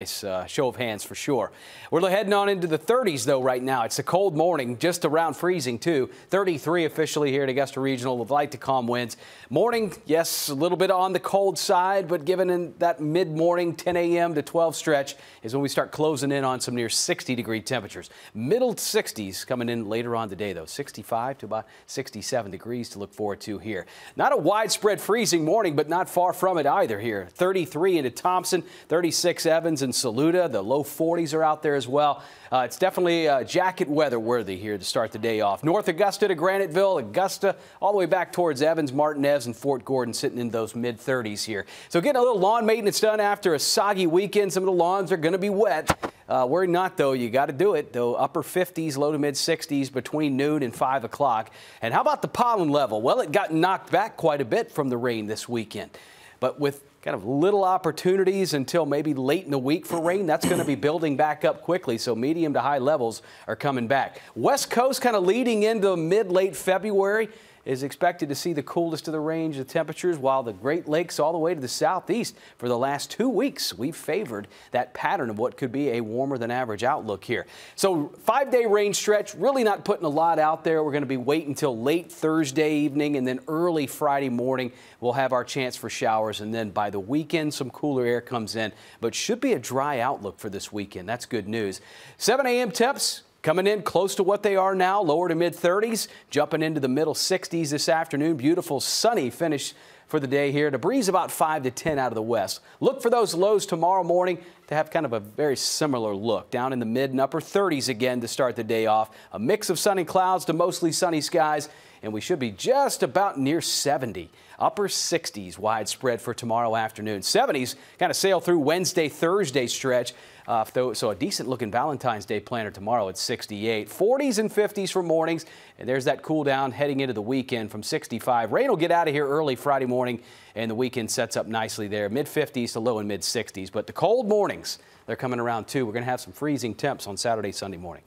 Nice uh, show of hands for sure. We're heading on into the 30s though right now. It's a cold morning, just around freezing too. 33 officially here at Augusta Regional with light to calm winds. Morning, yes, a little bit on the cold side, but given in that mid-morning 10 a.m. to 12 stretch is when we start closing in on some near 60 degree temperatures. Middle 60s coming in later on today though. 65 to about 67 degrees to look forward to here. Not a widespread freezing morning, but not far from it either here. 33 into Thomson, 36 Evans and Saluda. The low 40s are out there as well. Uh, it's definitely uh, jacket weather worthy here to start the day off. North Augusta to Graniteville, Augusta, all the way back towards Evans, Martinez, and Fort Gordon sitting in those mid 30s here. So getting a little lawn maintenance done after a soggy weekend. Some of the lawns are going to be wet. Uh, worry not, though. You got to do it, though. Upper 50s, low to mid 60s between noon and 5 o'clock. And how about the pollen level? Well, it got knocked back quite a bit from the rain this weekend. But with kind of little opportunities until maybe late in the week for rain. That's going to be building back up quickly, so medium to high levels are coming back. West Coast kind of leading into mid-late February is expected to see the coolest of the range of temperatures, while the Great Lakes all the way to the southeast for the last two weeks, we've favored that pattern of what could be a warmer than average outlook here. So five-day rain stretch, really not putting a lot out there. We're going to be waiting until late Thursday evening and then early Friday morning. We'll have our chance for showers, and then by the weekend, some cooler air comes in, but should be a dry outlook for this weekend. That's good news. 7 a.m. temps Coming in close to what they are now, lower to mid 30s, jumping into the middle 60s this afternoon. Beautiful sunny finish for the day here. The breeze about 5 to 10 out of the west. Look for those lows tomorrow morning to have kind of a very similar look. Down in the mid and upper 30s again to start the day off. A mix of sunny clouds to mostly sunny skies and we should be just about near 70. Upper 60s widespread for tomorrow afternoon. 70s kind of sail through Wednesday, Thursday stretch. Uh, so a decent looking Valentine's Day planner tomorrow at 68. 40s and 50s for mornings. And there's that cool down heading into the weekend from 65. Rain will get out of here early Friday morning and the weekend sets up nicely there. Mid 50s to low and mid 60s. But the cold mornings, they're coming around too. We're going to have some freezing temps on Saturday, Sunday morning.